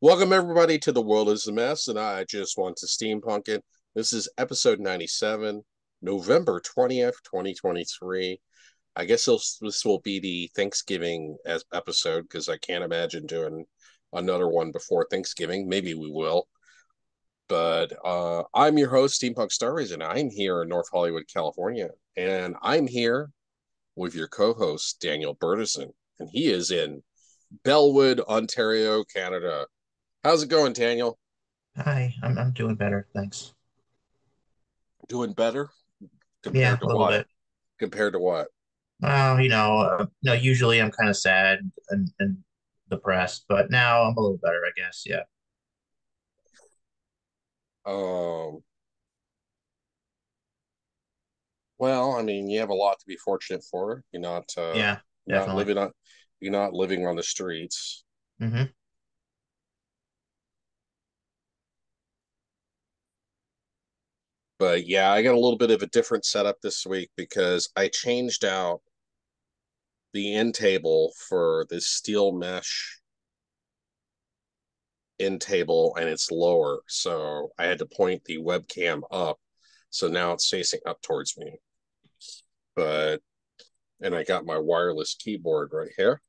Welcome, everybody, to The World is a Mess, and I just want to steampunk it. This is episode 97, November 20th, 2023. I guess this, will be the Thanksgiving as episode because I can't imagine doing another one before Thanksgiving. Maybe we will. But uh, I'm your host, Steampunk Star Raisin, and I'm here in North Hollywood, California. And I'm here with your co host, Daniel Bertison, and he is in Bellwood, Ontario, Canada. How's it going, Daniel? Hi, I'm I'm doing better, thanks. Doing better? Compared yeah, a little what? bit. Compared to what? Well, you know, uh, know, usually I'm kind of sad and, and depressed, but now I'm a little better, I guess. Yeah. Um. Well, I mean, you have a lot to be fortunate for. You're not. Uh, yeah, definitely. Not living on. You're not living on the streets. Mm-hmm. But yeah, I got a little bit of a different setup this week because I changed out the end table for this steel mesh end table and it's lower. So I had to point the webcam up. So now it's facing up towards me. But, and I got my wireless keyboard right here.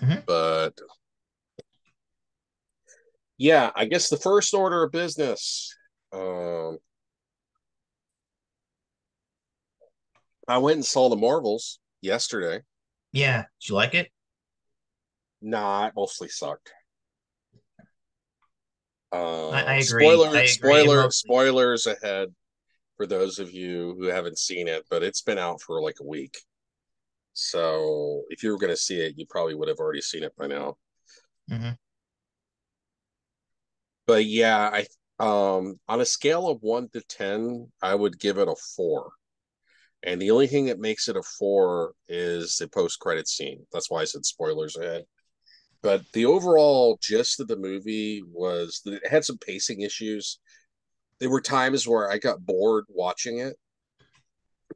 Mm-hmm. But yeah, I guess the first order of business. Um, I went and saw the Marvels yesterday. Yeah, did you like it? Nah, it mostly sucked. Uh, I, I agree. Spoiler, I agree. spoiler, spoilers ahead for those of you who haven't seen it, but it's been out for like a week. So if you were going to see it, you probably would have already seen it by now. Mhm. But yeah, I um on a scale of one to ten, I would give it a four. And the only thing that makes it a four is the post credit scene. That's why I said spoilers ahead. But the overall gist of the movie was that it had some pacing issues. There were times where I got bored watching it.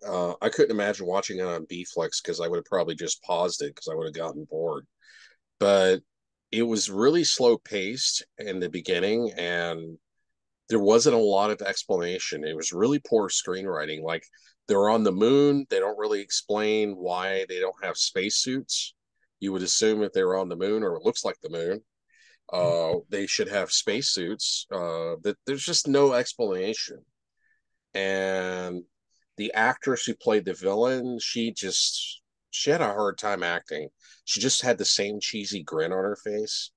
Uh, I couldn't imagine watching it on B-Flex because I would have probably just paused it because I would have gotten bored. But it was really slow paced in the beginning and there wasn't a lot of explanation. It was really poor screenwriting. Like they're on the moon, they don't really explain why they don't have spacesuits. You would assume if they were on the moon or it looks like the moon, uh, they should have spacesuits. Uh, that there's just no explanation. And the actress who played the villain, she just she had a hard time acting. She just had the same cheesy grin on her face.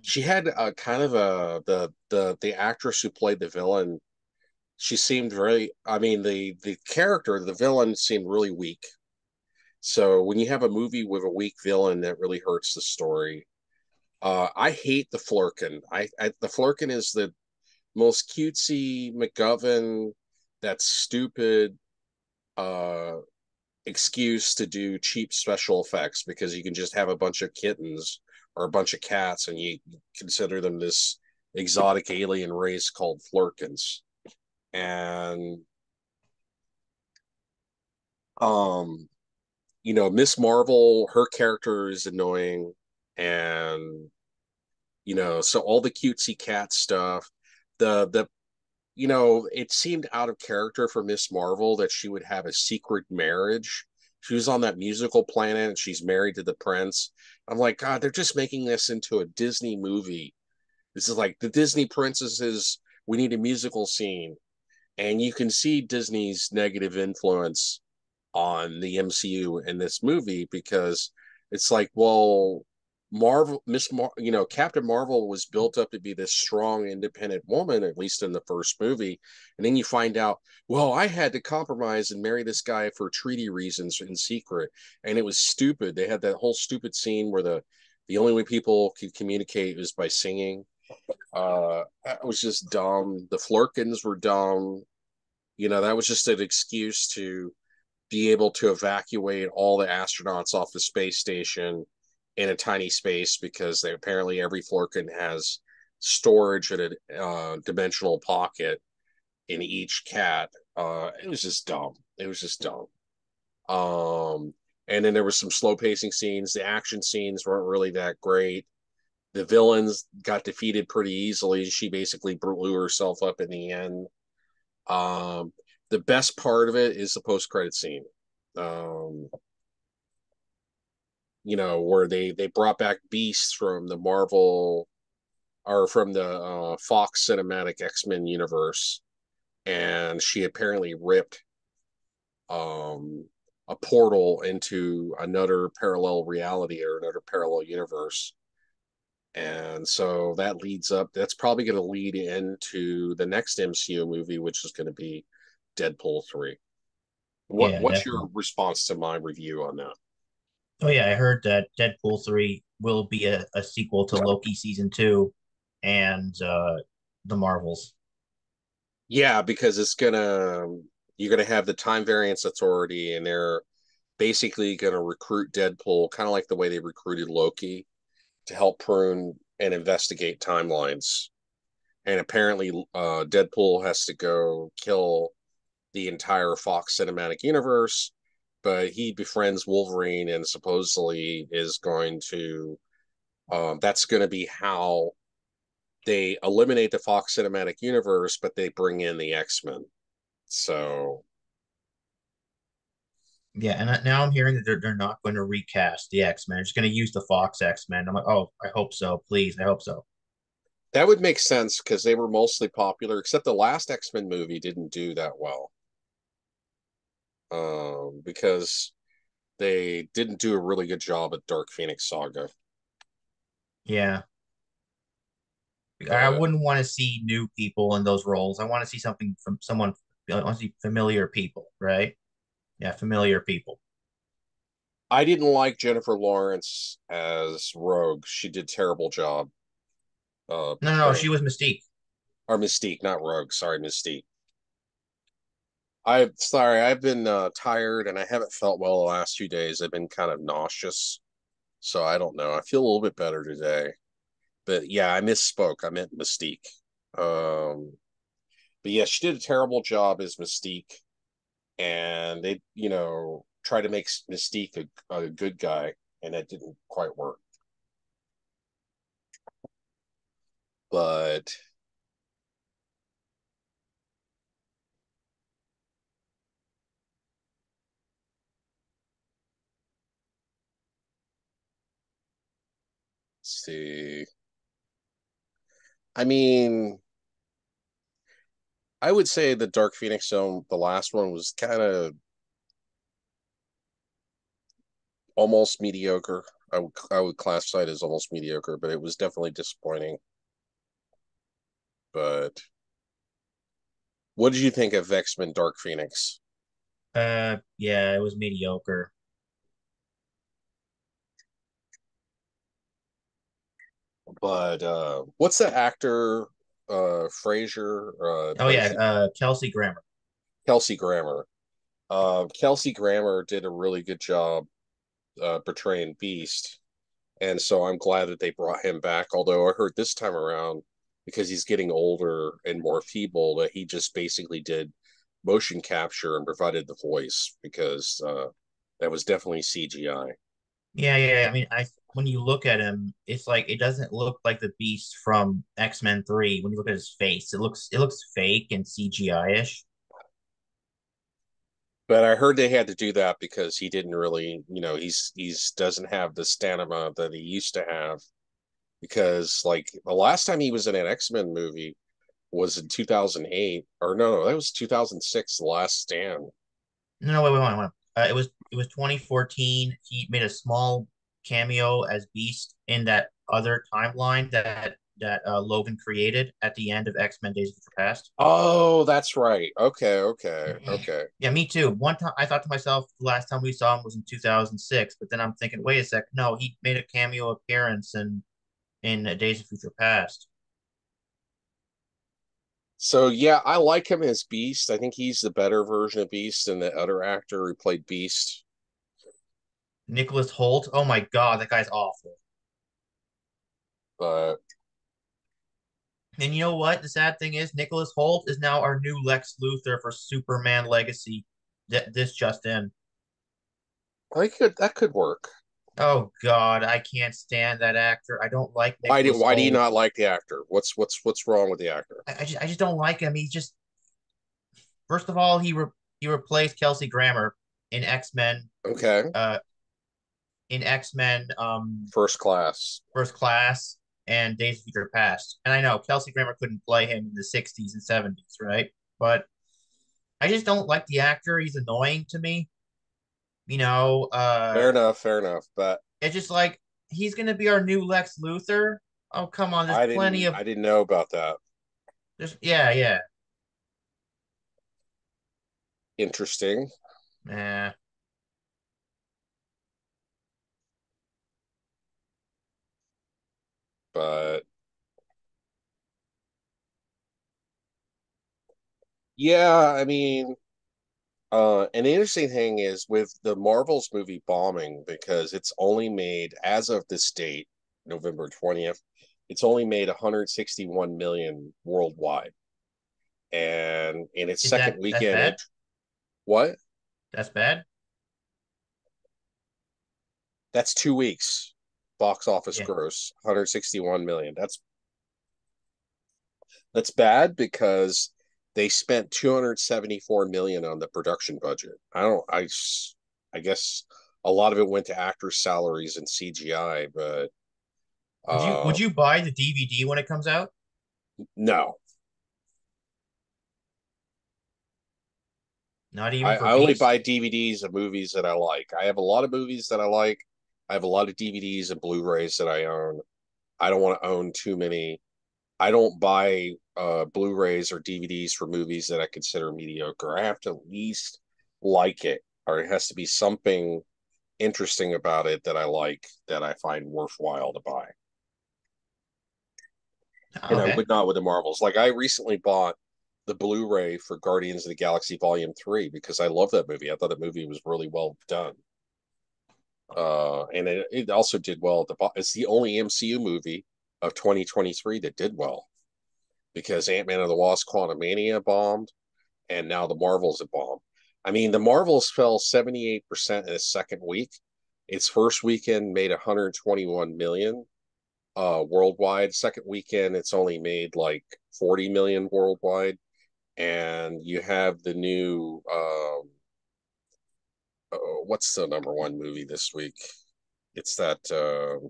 She had a kind of a the the the actress who played the villain. She seemed very. I mean, the the character, the villain, seemed really weak. So when you have a movie with a weak villain, that really hurts the story. Uh, I hate the Flerken. I, I the Flerken is the most cutesy McGovern. That's stupid. Uh, excuse to do cheap special effects because you can just have a bunch of kittens or a bunch of cats and you consider them this exotic alien race called Flerkens. And um you know, Miss Marvel, her character is annoying and you know, so all the cutesy cat stuff, the the you know, it seemed out of character for Miss Marvel that she would have a secret marriage. She was on that musical planet and she's married to the prince. I'm like, God, they're just making this into a Disney movie. This is like the Disney princesses, we need a musical scene. And you can see Disney's negative influence on the MCU in this movie because it's like, well, Marvel, Miss Mar, you know, Captain Marvel was built up to be this strong, independent woman, at least in the first movie. And then you find out, well, I had to compromise and marry this guy for treaty reasons in secret. And it was stupid. They had that whole stupid scene where the, the only way people could communicate was by singing. Uh, it was just dumb. The Flerkens were dumb. You know, that was just an excuse to be able to evacuate all the astronauts off the space station in a tiny space because they apparently every Flerken has storage in a uh, dimensional pocket in each cat. Uh, it was just dumb. It was just dumb. Um, and then there was some slow pacing scenes. The action scenes weren't really that great. the villains got defeated pretty easily. She basically blew herself up in the end. Um, the best part of it is the post credit scene. Um, you know, where they they brought back Beast from the Marvel or from the uh, Fox Cinematic X Men universe, and she apparently ripped um, a portal into another parallel reality or another parallel universe. And so that leads up, that's probably going to lead into the next MCU movie, which is going to be Deadpool 3. What, yeah, what's definitely. your response to my review on that? Oh, yeah, I heard that Deadpool 3 will be a, a sequel to Loki season two and uh, the Marvels. Yeah, because it's gonna you're gonna have the Time Variance Authority, and they're basically gonna recruit Deadpool, kind of like the way they recruited Loki, to help prune and investigate timelines. And apparently, uh, Deadpool has to go kill the entire Fox cinematic universe, but he befriends Wolverine and supposedly is going to. Um, that's going to be how they eliminate the Fox cinematic universe, but they bring in the X Men. So, yeah, and now I'm hearing that they're they're not going to recast the X Men. They're just going to use the Fox X Men. I'm like, oh, I hope so. Please, I hope so. That would make sense because they were mostly popular, except the last X Men movie didn't do that well. Um, because they didn't do a really good job at Dark Phoenix Saga. Yeah, I wouldn't want to see new people in those roles. I want to see something from someone. I want to see familiar people, right? Yeah, familiar people. I didn't like Jennifer Lawrence as Rogue. She did terrible job. Uh, no, no, she was Mystique. Or Mystique, not Rogue. Sorry, Mystique. I'm sorry. I've been uh, tired and I haven't felt well the last few days. I've been kind of nauseous, so I don't know. I feel a little bit better today but yeah, I misspoke. I meant Mystique. Um, but yeah, she did a terrible job as Mystique, and they, you know, try to make Mystique a, a good guy, and that didn't quite work. But see. I mean, I would say the Dark Phoenix Zone, the last one, was kind of almost mediocre. I would I would classify it as almost mediocre, but it was definitely disappointing. But what did you think of X Men Dark Phoenix? Uh, yeah, it was mediocre. but uh, what's the actor? Uh, Frasier. Uh, oh yeah, uh, Kelsey Grammer. Kelsey Grammer. Uh, Kelsey Grammer did a really good job uh, portraying Beast, and so I'm glad that they brought him back. Although I heard this time around, because he's getting older and more feeble, that he just basically did motion capture and provided the voice because uh, that was definitely CGI. Yeah, yeah. I mean, I when you look at him, it's like it doesn't look like the Beast from X Men Three. When you look at his face, it looks it looks fake and CGI ish. But I heard they had to do that because he didn't really, you know, he's he's doesn't have the stamina that he used to have. Because like the last time he was in an X Men movie was in two thousand eight, or no, no, that was two thousand six. The Last Stand. No, wait, wait, wait, wait. Uh, it was it was 2014. He made a small cameo as Beast in that other timeline that that uh, Logan created at the end of X Men Days of Future Past. Oh, that's right. Okay, okay, okay. Yeah, me too. One time I thought to myself, the last time we saw him was in 2006, but then I'm thinking, wait a sec, no, he made a cameo appearance in in Days of Future Past. So yeah, I like him as Beast. I think he's the better version of Beast than the other actor who played Beast. Nicholas Hoult. Oh my god, that guy's awful. But and you know what? The sad thing is, Nicholas Hoult is now our new Lex Luthor for Superman Legacy. Th- this just in. I could that could work. Oh God, I can't stand that actor. I don't like Why do Nicholas why do you not like the actor? What's what's what's wrong with the actor? I, I just I just don't like him. He just first of all he re he replaced Kelsey Grammer in X Men Okay, uh in X Men um first class. First Class and Days of Future Past. And I know Kelsey Grammer couldn't play him in the '60s and '70s, right? But I just don't like the actor. He's annoying to me. You know, uh, Fair enough, fair enough. But it's just like he's gonna be our new Lex Luthor. Oh come on, there's I plenty of I didn't know about that. there's yeah yeah. Interesting. Nah. But yeah, I mean, uh, an interesting thing is with the Marvels movie bombing because it's only made as of this date, November 20th, it's only made 161 million worldwide. And in its Is second that weekend, bad? what? That's bad? That's two weeks box office Yeah. gross, 161 million. That's that's bad because they spent 274 million on the production budget. I don't i i guess a lot of it went to actors' salaries and CGI, but Would you uh would you buy the DVD when it comes out? no. Not even I, I only buy DVDs of movies that I like. I have a lot of movies that I like. I have a lot of DVDs and Blu-rays that I own. I don't want to own too many. I don't buy uh, Blu-rays or DVDs for movies that I consider mediocre. I have to at least like it, or it has to be something interesting about it that I like that I find worthwhile to buy. And I Okay. would not with the Marvels. Like I recently bought the Blu-ray for Guardians of the Galaxy Volume Three because I love that movie. I thought the movie was really well done. Uh, and it, it also did well at the. It's the only MCU movie of 2023 that did well because Ant Man and the Wasp: Quantumania bombed, and now the Marvels have bombed. I mean, the Marvels fell 78% in its second week. Its first weekend made 121 million uh worldwide. Second weekend, it's only made like 40 million worldwide. And you have the new um uh, what's the number one movie this week? It's that uh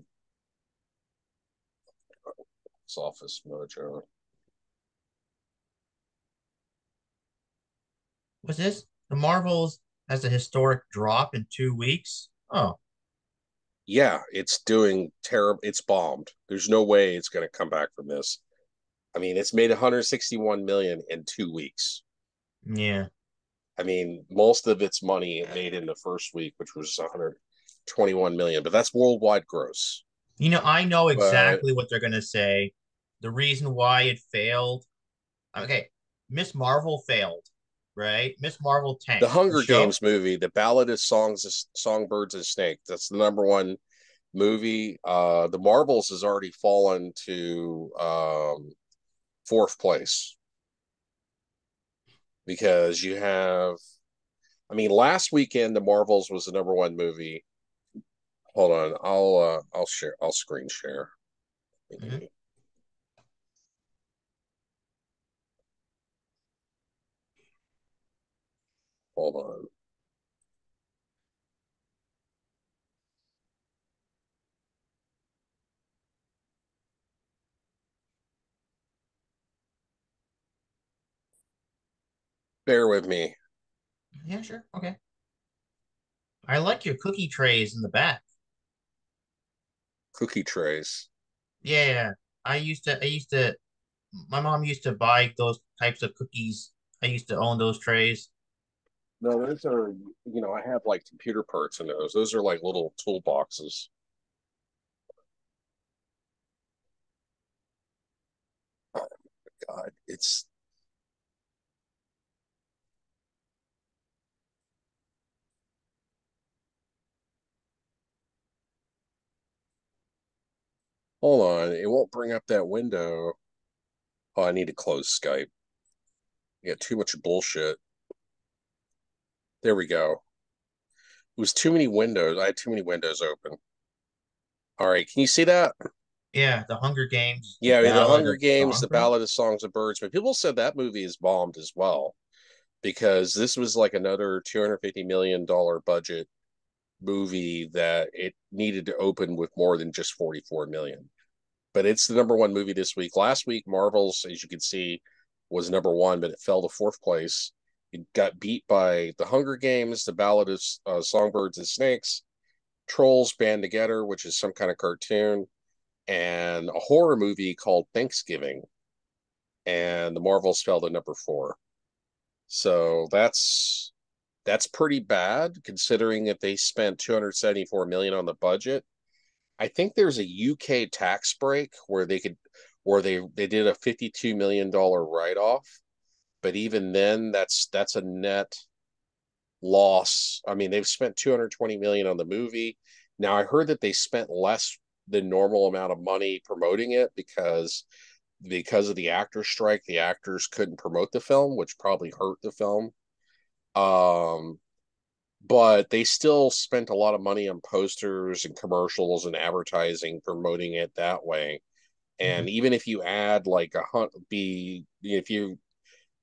Office Mojo. What's this? The Marvels has a historic drop in two weeks. Oh, Yeah, it's doing terrible. It's bombed. There's no way it's going to come back from this. I mean, it's made 161 million in two weeks. yeah. I mean, most of its money it made in the first week, which was 121 million, but that's worldwide gross. You know, I know But exactly what they're gonna say. The reason why it failed. Okay, Miss Marvel failed, right? Miss Marvel tanked. The Hunger show. Games movie, the Ballad of Songs, Songbirds and Snake, that's the number one movie. Uh, the Marvels has already fallen to um, fourth place because you have. I mean, last weekend the Marvels was the number one movie. Hold on, I'll uh, I'll share. I'll screen share. Mhm. Hold on. Bear with me. Yeah, sure. Okay. I like your cookie trays in the back. Cookie trays. Yeah, I used to. I used to. My mom used to buy those types of cookies. I used to own those trays. No, those are you know I have like computer parts in those. Those are like little toolboxes. Oh my God, it's hold on. It won't bring up that window. Oh, I need to close Skype. You got too much bullshit. There we go. It was too many windows. I had too many windows open. All right, can you see that? Yeah, The Hunger Games. Yeah, The the Hunger Games, the. Ballad of Songs of Birds, but people said that movie is bombed as well because this was like another two hundred fifty million dollar budget movie that it needed to open with more than just forty four million. But it's the number one movie this week. Last week, Marvels, as you can see, was number one, but it fell to fourth place. It got beat by The Hunger Games, The Ballad of uh, Songbirds and Snakes, Trolls Band Together, which is some kind of cartoon, and a horror movie called Thanksgiving. And the Marvels fell to number four. So that's that's pretty bad considering that they spent 274 million on the budget. I think there's a UK tax break where they could where they they did a 52 million dollar write off, but even then that's that's a net loss. I mean, they've spent 220 million on the movie. Now I heard that they spent less than normal amount of money promoting it because because of the actor strike, the actors couldn't promote the film, which probably hurt the film. Um, but they still spent a lot of money on posters and commercials and advertising promoting it that way. And Mhm. even if you add like a hunt, be if you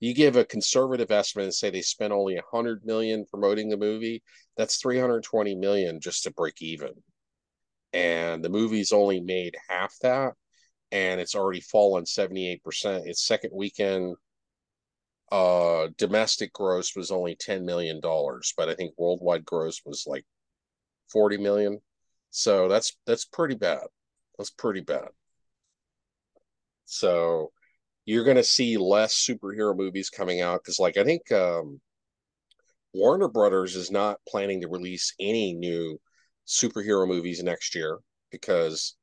you give a conservative estimate and say they spent only a hundred million promoting the movie, that's 320 million just to break even. And the movie's only made half that, and it's already fallen 78%. Its second weekend uh domestic gross was only 10 million dollars, but I think worldwide gross was like 40 million. So that's that's pretty bad. That's pretty bad. So you're going to see less superhero movies coming out because, like, I think um, Warner Brothers is not planning to release any new superhero movies next year because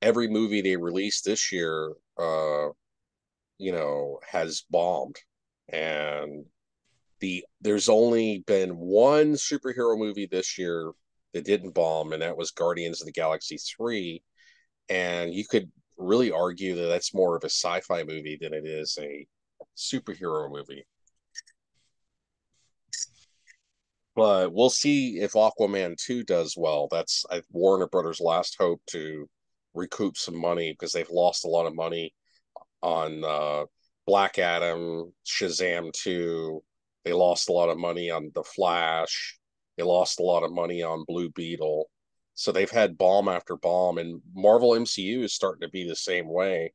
every movie they released this year, uh, you know, has bombed, and the there's only been one superhero movie this year that didn't bomb, and that was Guardians of the Galaxy three, and you could really argue that that's more of a sci-fi movie than it is a superhero movie. But we'll see if Aquaman 2 does well. That's I, Warner Brothers' last hope to recoup some money because they've lost a lot of money on uh, Black Adam, Shazam 2. They lost a lot of money on The Flash. They lost a lot of money on Blue Beetle. So they've had bomb after bomb, and Marvel MCU is starting to be the same way.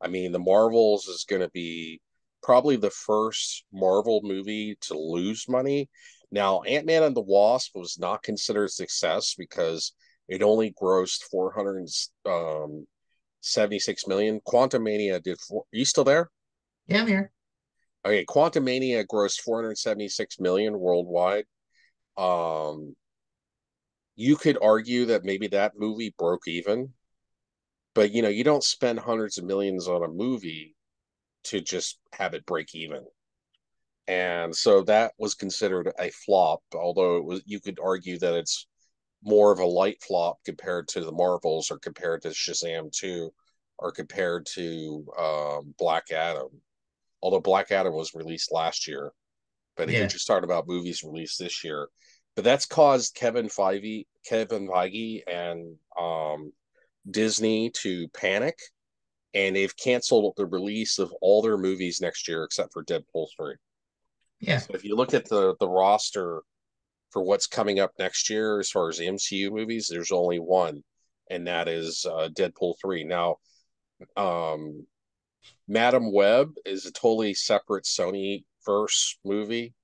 I mean, the Marvels is going to be probably the first Marvel movie to lose money. Now, Ant Man and the Wasp was not considered a success because it only grossed 476 um, million. Quantumania did. Four, are you still there? Yeah, I'm here. Okay, Quantumania grossed 476 million worldwide. Um, you could argue that maybe that movie broke even, but you know, you don't spend hundreds of millions on a movie to just have it break even. And so that was considered a flop, although it was you could argue that it's more of a light flop compared to the Marvels or compared to Shazam 2 or compared to um, Black Adam. Although Black Adam was released last year, but yeah. you're just talking about movies released this year. But that's caused Kevin Feige, Kevin Feige, and um, Disney to panic, and they've canceled the release of all their movies next year except for Deadpool three. Yeah. So if you look at the the roster for what's coming up next year as far as MCU movies, there's only one, and that is uh, Deadpool three. Now, um, Madame Web is a totally separate Sony verse movie,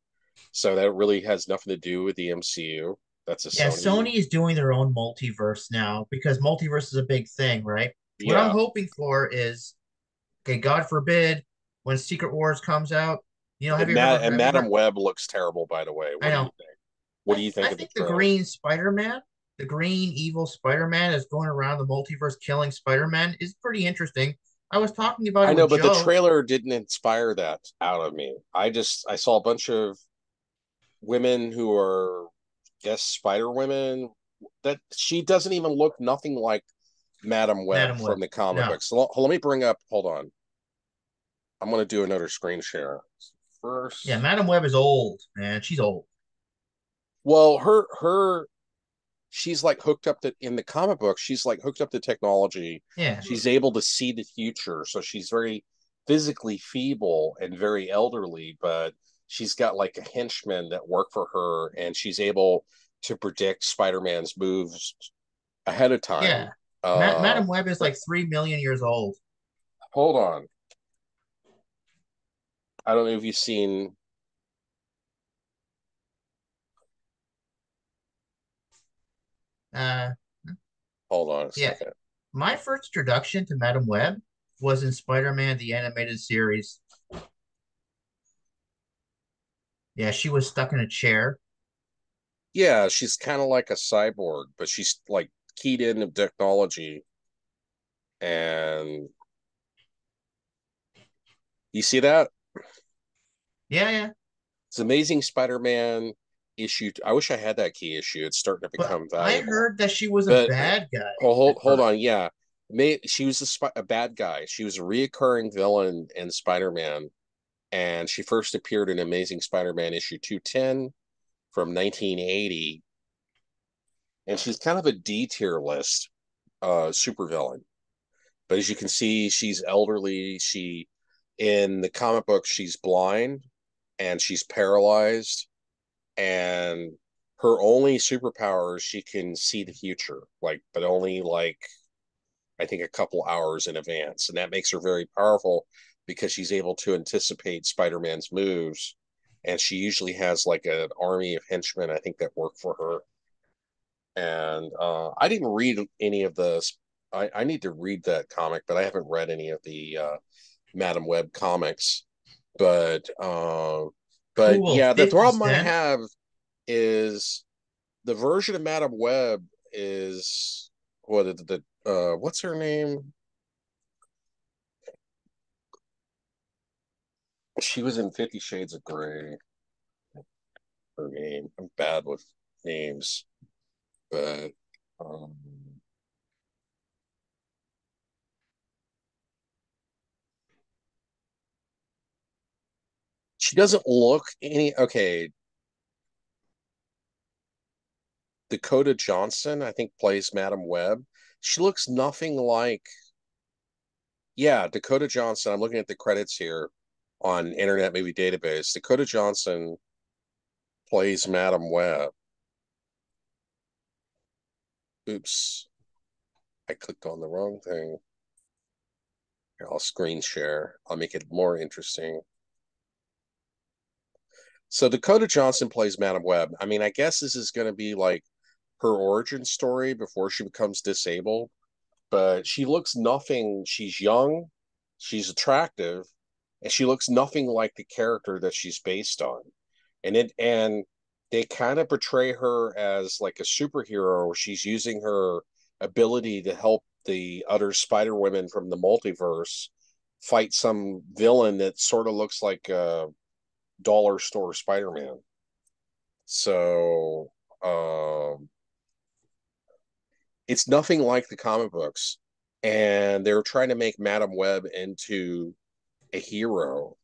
so that really has nothing to do with the MCU. That's a yeah. Sony. Sony is doing their own multiverse now because multiverse is a big thing, right? Yeah. What I'm hoping for is, okay, God forbid, when Secret Wars comes out, you know, have and, Ma- ever, and Madam ever, Web looks terrible, by the way. What I do know. you think? What do you think I think the, the green Spider-Man, the green evil Spider-Man is going around the multiverse killing Spider-Man is pretty interesting. I was talking about I know, but Joe. the trailer didn't inspire that out of me. I just I saw a bunch of women who are guess Spider Women. That she doesn't even look nothing like Madame Web Madam from Web. the comic No. books. So, let me bring up. Hold on. I'm gonna do another screen share first. Yeah, Madame Web is old, man. She's old. Well, her her she's like hooked up to in the comic book. She's like hooked up to technology. Yeah. She's able to see the future, so she's very physically feeble and very elderly, but she's got like a henchman that work for her, and she's able to predict Spider-Man's moves ahead of time. Yeah. Uh, Ma- Madame Web is like three million years old. hold on. I don't know if you've seen Uh, hold on a Yeah. second. my first introduction to Madame Web was in Spider-Man the animated series. Yeah, she was stuck in a chair. Yeah, she's kind of like a cyborg, but she's like keyed into technology. And you see that? Yeah, yeah. It's Amazing Spider-Man issue. I wish I had that key issue. It's starting to become become I heard that she was a bad guy. Oh, hold hold on. Yeah, May, she was a, a bad guy. She was a reoccurring villain in Spider-Man, and she first appeared in Amazing Spider-Man issue two ten from nineteen eighty. And she's kind of a D tier list uh supervillain. But as you can see, she's elderly. She in the comic book, she's blind and she's paralyzed, and her only superpower she can see the future, like, but only like I think a couple hours in advance. And that makes her very powerful because she's able to anticipate Spider-Man's moves. And she usually has like an army of henchmen, I think, that work for her. And uh, I didn't read any of the. I, I need to read that comic, but I haven't read any of the uh, Madame Web comics. But uh, but Cool, yeah, the problem I have is the version of Madame Web is what the, the uh what's her name? She was in Fifty Shades of Grey. Her name. I'm bad with names, but um she doesn't look any okay. Dakota Johnson, I think, plays Madame Web. She looks nothing like. Yeah, Dakota Johnson. I'm looking at the credits here on Internet Movie Database. Dakota Johnson plays Madame Web. Oops. I clicked on the wrong thing. Here, I'll screen share. I'll make it more interesting. So Dakota Johnson plays Madame Web. I mean, I guess this is going to be like her origin story before she becomes disabled, but she looks nothing. She's young, she's attractive, and she looks nothing like the character that she's based on. And it and they kind of portray her as like a superhero. She's using her ability to help the other Spider Women from the multiverse fight some villain that sort of looks like a dollar store Spider-Man. So um it's nothing like the comic books. And they're trying to make Madame Web into a hero.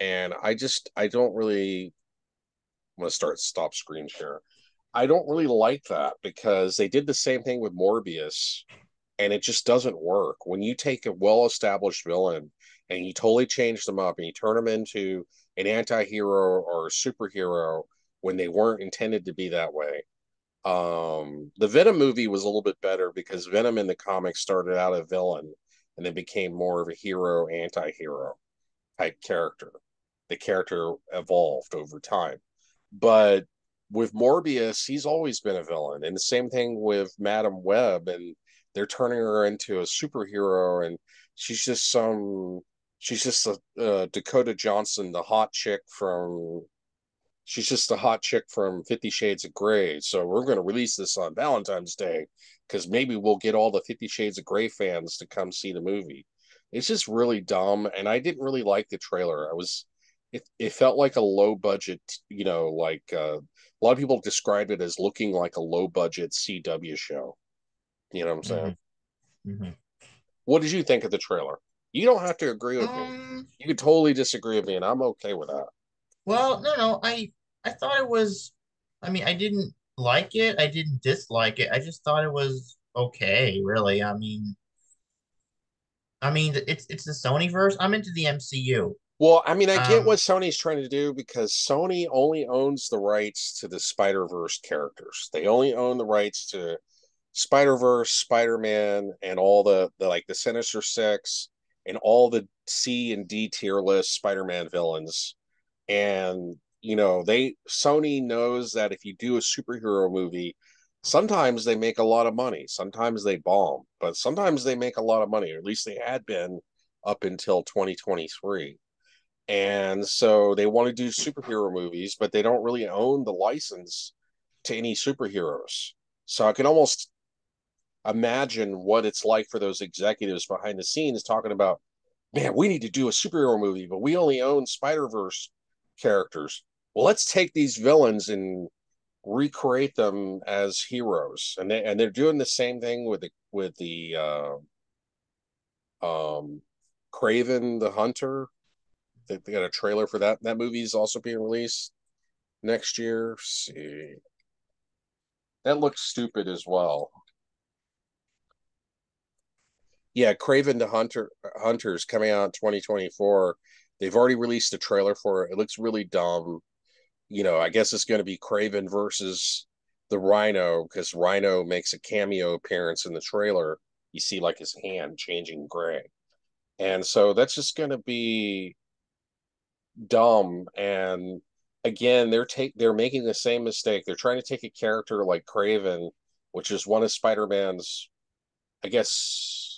And I just I don't really I'm gonna start stop screen share. I don't really like that because they did the same thing with Morbius and it just doesn't work. When you take a well-established villain and you totally change them up and you turn them into an anti-hero or a superhero when they weren't intended to be that way. Um, the Venom movie was a little bit better because Venom in the comics started out a villain and then became more of a hero anti-hero type character. The character evolved over time. But with Morbius, he's always been a villain. And the same thing with Madame Web and they're turning her into a superhero and she's just some she's just a uh, Dakota Johnson, the hot chick from. She's just a hot chick from Fifty Shades of Grey. So we're going to release this on Valentine's Day because maybe we'll get all the Fifty Shades of Grey fans to come see the movie. It's just really dumb, and I didn't really like the trailer. I was, it, it felt like a low budget, you know, like uh, a lot of people described it as looking like a low budget CW show. You know what I'm saying? Mhm. What did you think of the trailer? You don't have to agree with me. Um, You could totally disagree with me, and I'm okay with that. well, no, no, I I thought it was. I mean, I didn't like it. I didn't dislike it. I just thought it was okay, really. I mean, I mean, it's it's the Sony verse. I'm into the MCU. Well, I mean, I get Um, what Sony's trying to do because Sony only owns the rights to the Spider Verse characters. They only own the rights to Spider Verse, Spider Man, and all the, the like the Sinister Six and all the C and D tier list Spider Man villains. And you know, they Sony knows that if you do a superhero movie, sometimes they make a lot of money, sometimes they bomb, but sometimes they make a lot of money, or at least they had been up until 2023 and so they want to do superhero movies, but they don't really own the license to any superheroes. So I can almost imagine what it's like for those executives behind the scenes talking about, man, we need to do a superhero movie, but we only own Spider Verse characters. Well, let's take these villains and recreate them as heroes, and they and they're doing the same thing with the with the uh, um, Kraven the Hunter they, they got a trailer for that. That movie is also being released next year. Let's see, that looks stupid as well. Yeah, Kraven the Hunter Hunters coming out in 2024. They've already released a trailer for it. It looks really dumb. You know, I guess it's going to be Kraven versus the Rhino because Rhino makes a cameo appearance in the trailer. You see like his hand changing gray. And so that's just going to be dumb and again they're take they're making the same mistake they're trying to take a character like kraven which is one of spider-man's i guess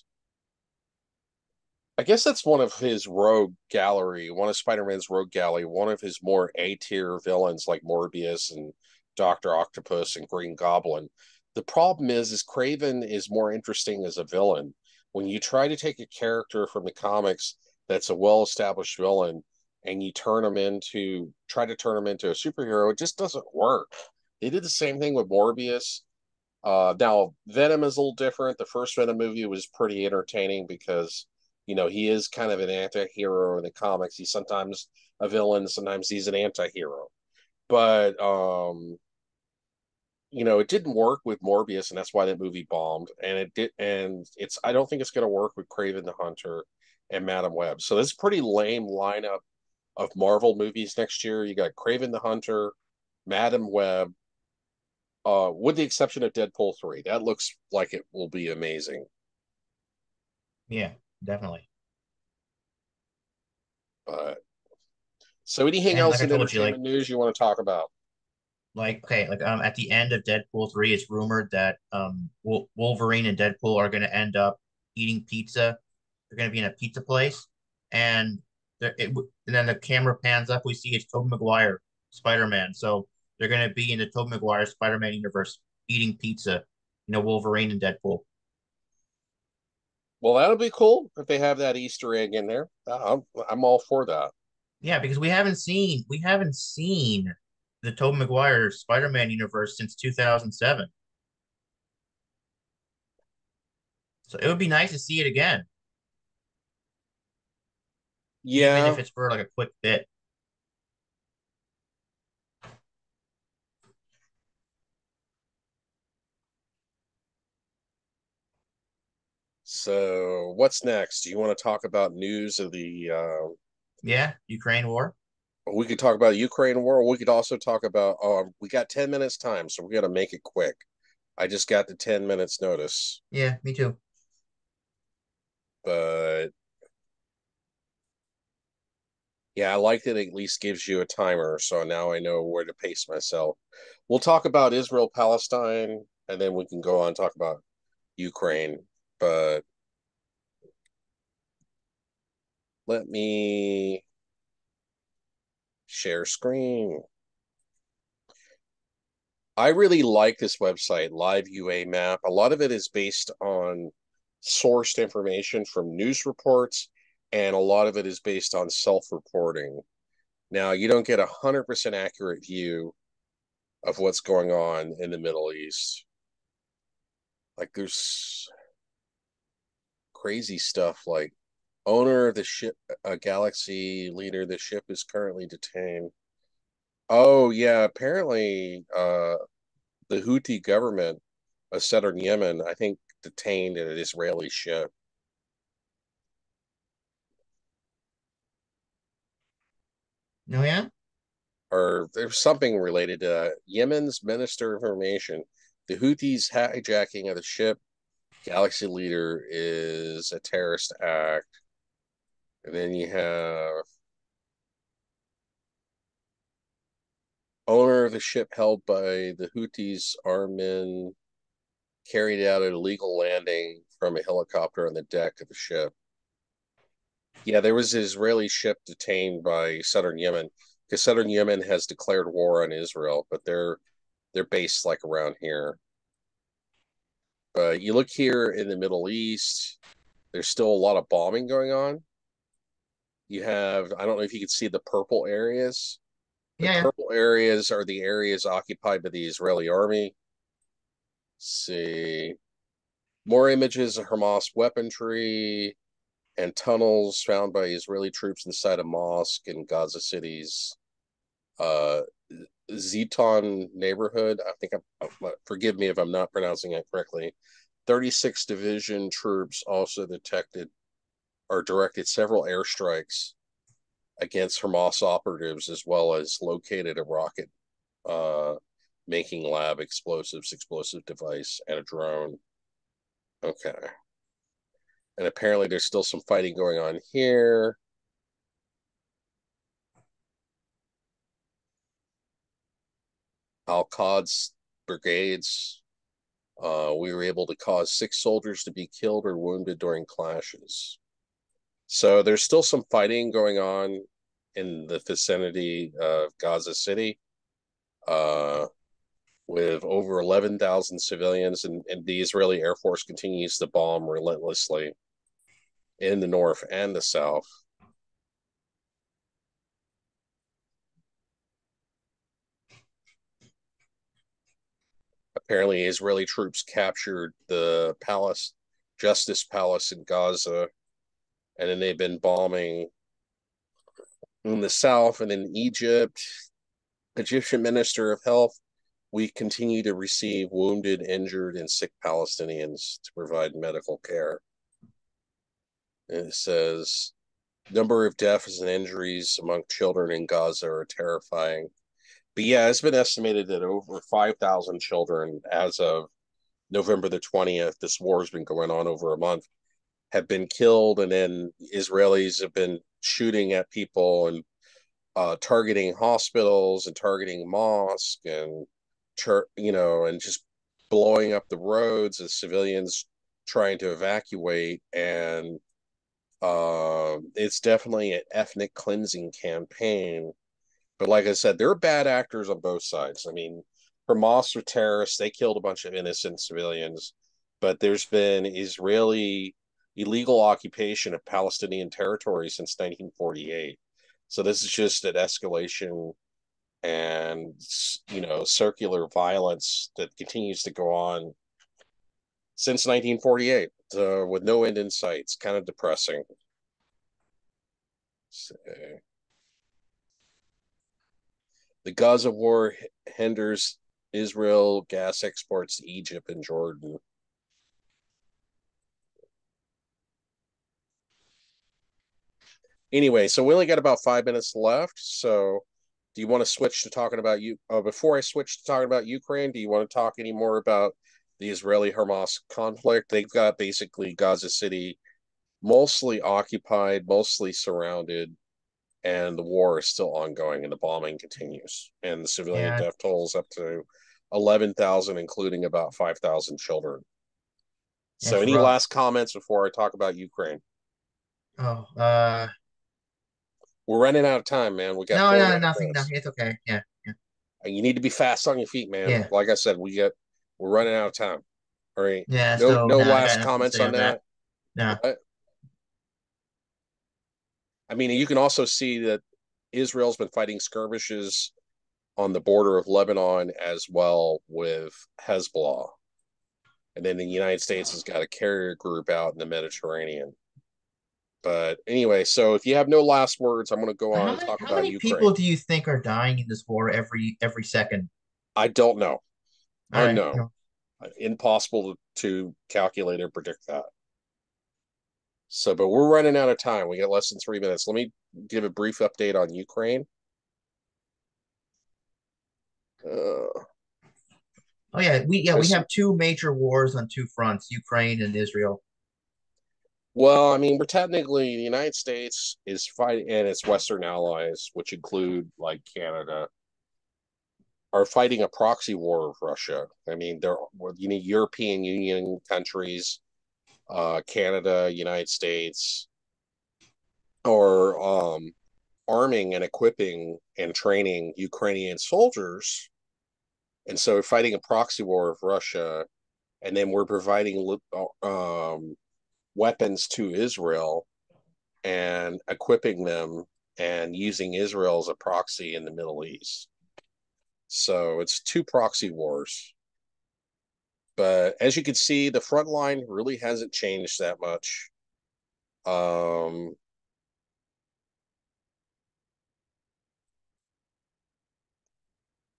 i guess that's one of his rogue gallery one of spider-man's rogue gallery one of his more a-tier villains like morbius and dr octopus and green goblin the problem is is kraven is more interesting as a villain when you try to take a character from the comics that's a well-established villain and you turn them into try to turn them into a superhero, it just doesn't work. They did the same thing with Morbius. Uh, now Venom is a little different. The first Venom movie was pretty entertaining because you know he is kind of an anti-hero in the comics. He's sometimes a villain, sometimes he's an anti-hero. But um, you know, it didn't work with Morbius, and that's why that movie bombed. And it did, and it's I don't think it's going to work with Kraven the Hunter and Madame Web. So this is pretty lame lineup of Marvel movies next year. You got Kraven the Hunter, Madame Web, uh, with the exception of Deadpool 3. That looks like it will be amazing. yeah, definitely. But so anything And else like in you, like news you want to talk about? like okay, like um at the end of Deadpool 3, it's rumored that um Wolverine and Deadpool are going to end up eating pizza. They're going to be in a pizza place, and there it and then the camera pans up. We see it's Tobey Maguire, Spider Man. So they're going to be in the Tobey Maguire Spider Man universe eating pizza. You know, Wolverine and Deadpool. Well, that'll be cool if they have that Easter egg in there. I'm, I'm all for that. Yeah, because we haven't seen we haven't seen the Tobey Maguire Spider Man universe since 2007. So it would be nice to see it again, even Yeah. if it's for like a quick bit. So what's next? Do you want to talk about news of the? Uh, Yeah, Ukraine war. we could talk about Ukraine war. We could also talk about. Oh, we got ten minutes time, so we got to make it quick. I just got the ten minutes notice, Yeah, me too. but yeah, I like that it at least gives you a timer, so now I know where to pace myself. We'll talk about Israel Palestine, and then we can go on and talk about Ukraine. But let me share screen. I really like this website, Live UA Map. A lot of it is based on sourced information from news reports, and a lot of it is based on self-reporting. Now, you don't get a hundred percent accurate view of what's going on in the Middle East. Like there's crazy stuff like owner of the ship, a Galaxy leader, the ship is currently detained. Oh yeah, apparently uh the Houthi government of southern Yemen, I think, detained an Israeli ship. No, yeah. Or there's something related to Yemen's Minister of Information. The Houthis hijacking of the ship. Galaxy Leader is a terrorist act. And then you have owner of the ship held by the Houthis Armin carried out an illegal landing from a helicopter on the deck of the ship. Yeah, there was an Israeli ship detained by southern Yemen because southern Yemen has declared war on Israel, but they're they're based like around here. But you look here in the Middle East, there's still a lot of bombing going on. You have I don't know if you can see the purple areas. The Yeah, yeah. purple areas are the areas occupied by the Israeli army. Let's see more images of Hamas weaponry and tunnels found by Israeli troops inside a mosque in Gaza cities. uh, Zeitoun neighborhood. I think I'm, forgive me if I'm not pronouncing it correctly. 36 division troops also detected or directed several airstrikes against Hamas operatives, as well as located a rocket uh, making lab explosives, explosive device, and a drone. Okay. And apparently there's still some fighting going on here. Al Quds brigades. Uh, we were able to cause six soldiers to be killed or wounded during clashes. So there's still some fighting going on in the vicinity of Gaza City, uh, with over 11,000 civilians, and, and the Israeli Air Force continues to bomb relentlessly in the north and the south. Apparently, Israeli troops captured the palace, Justice Palace in Gaza, and then they've been bombing in the south and in Egypt. Egyptian Minister of Health, we continue to receive wounded, injured, and sick Palestinians to provide medical care. And it says number of deaths and injuries among children in Gaza are terrifying. But yeah, it's been estimated that over 5,000 children as of November the 20th, this war has been going on over a month, have been killed. And then Israelis have been shooting at people and uh, targeting hospitals and targeting mosques and, you know, and just blowing up the roads as civilians trying to evacuate. And uh, it's definitely an ethnic cleansing campaign. But like I said, there are bad actors on both sides. I mean, Hamas are terrorists; they killed a bunch of innocent civilians. But there's been Israeli illegal occupation of Palestinian territory since 1948. So this is just an escalation and you know circular violence that continues to go on since 1948 uh, with no end in sight. It's kind of depressing. So, the Gaza war hinders Israel gas exports to Egypt and Jordan. Anyway, so we only got about five minutes left. So, do you want to switch to talking about you? Uh, before I switch to talking about Ukraine, do you want to talk any more about the Israeli Hamas conflict? They've got basically Gaza City mostly occupied, mostly surrounded, and the war is still ongoing and the bombing continues. And the civilian yeah. death tolls up to 11,000, including about 5,000 children. So, That's any rough. last comments before I talk about Ukraine? Oh, uh, we're running out of time, man. We got no, no, nothing, nothing. It's okay. Yeah, yeah. You need to be fast on your feet, man. Yeah. Like I said, we get we're running out of time. All right. Yeah. No, so, no, no last comments on that. that. No. I mean, you can also see that Israel's been fighting skirmishes on the border of Lebanon as well with Hezbollah. And then the United States has got a carrier group out in the Mediterranean. But anyway, so if you have no last words, I'm going to go on how and talk how about many Ukraine. people do you think are dying in this war every every second? I don't know. I Right. Impossible to calculate or predict that. So, but we're running out of time. We got less than three minutes. Let me give a brief update on Ukraine. Uh, oh yeah, we yeah we have two major wars on two fronts: Ukraine and Israel. Well, I mean, we're technically the United States is fighting, and its Western allies, which include like Canada, are fighting a proxy war with Russia. I mean, they're you know European Union countries, uh, Canada, United States, or um, arming and equipping and training Ukrainian soldiers, and so fighting a proxy war of Russia, and then we're providing um, weapons to Israel and equipping them and using Israel as a proxy in the Middle East. So it's two proxy wars. But as you can see, the front line really hasn't changed that much. Um,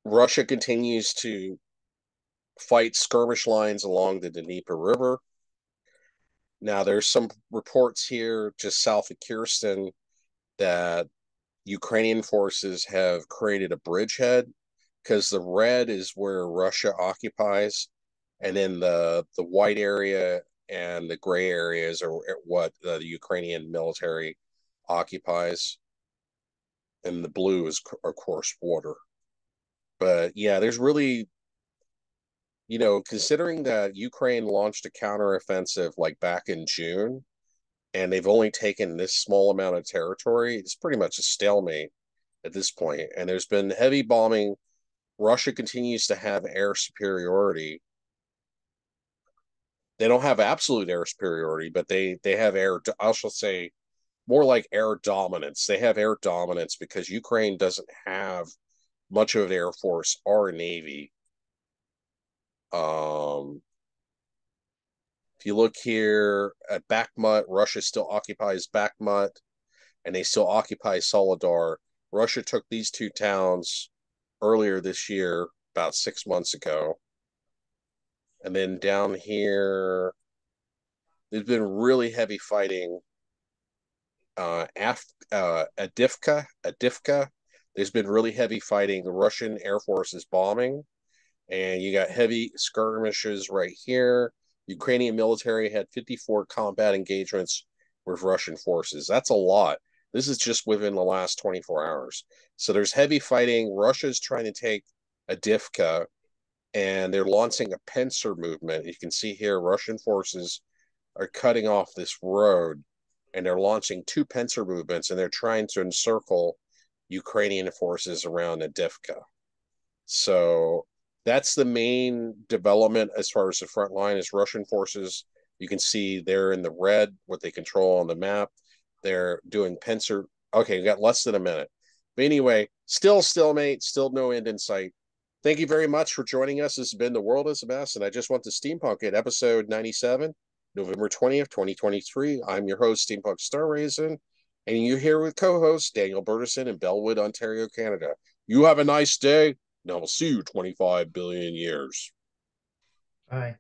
Russia continues to fight skirmish lines along the Dnieper River. Now, there's some reports here just south of Kherson that Ukrainian forces have created a bridgehead because the red is where Russia occupies, and then the the white area and the gray areas are what the Ukrainian military occupies, and the blue is of course water. But yeah, there's really you know, considering that Ukraine launched a counteroffensive like back in June, and they've only taken this small amount of territory, it's pretty much a stalemate at this point. And there's been heavy bombing. Russia continues to have air superiority. They don't have absolute air superiority, but they they have air. I shall say more like air dominance. They have air dominance because Ukraine doesn't have much of an air force or a navy um, if you look here at Bakhmut, Russia still occupies Bakhmut, and they still occupy Soledar. Russia took these two towns earlier this year, about six months ago. And then down here, there's been really heavy fighting. Uh, Af- uh, Adivka, Adivka, there's been really heavy fighting. The Russian Air Force is bombing and you got heavy skirmishes right here. Ukrainian military had 54 combat engagements with Russian forces. That's a lot. This is just within the last 24 hours. So there's heavy fighting. Russia's trying to take Adivka, and they're launching a pincer movement. You can see here Russian forces are cutting off this road, and they're launching two pincer movements, and they're trying to encircle Ukrainian forces around Adivka. So that's the main development as far as the front line is Russian forces. You can see they're in the red, what they control on the map. They're doing pincer. Okay, we got less than a minute. But anyway, still stalemate, still no end in sight. Thank you very much for joining us. This has been The World is a Mess, and I just want to steampunk it, episode 97, November 20th, 2023. I'm your host, Steampunk Star Raisin, and you're here with co-host Daniel Bertison in Belwood, Ontario, Canada. You have a nice day. Now we'll see you 25 billion years. Bye.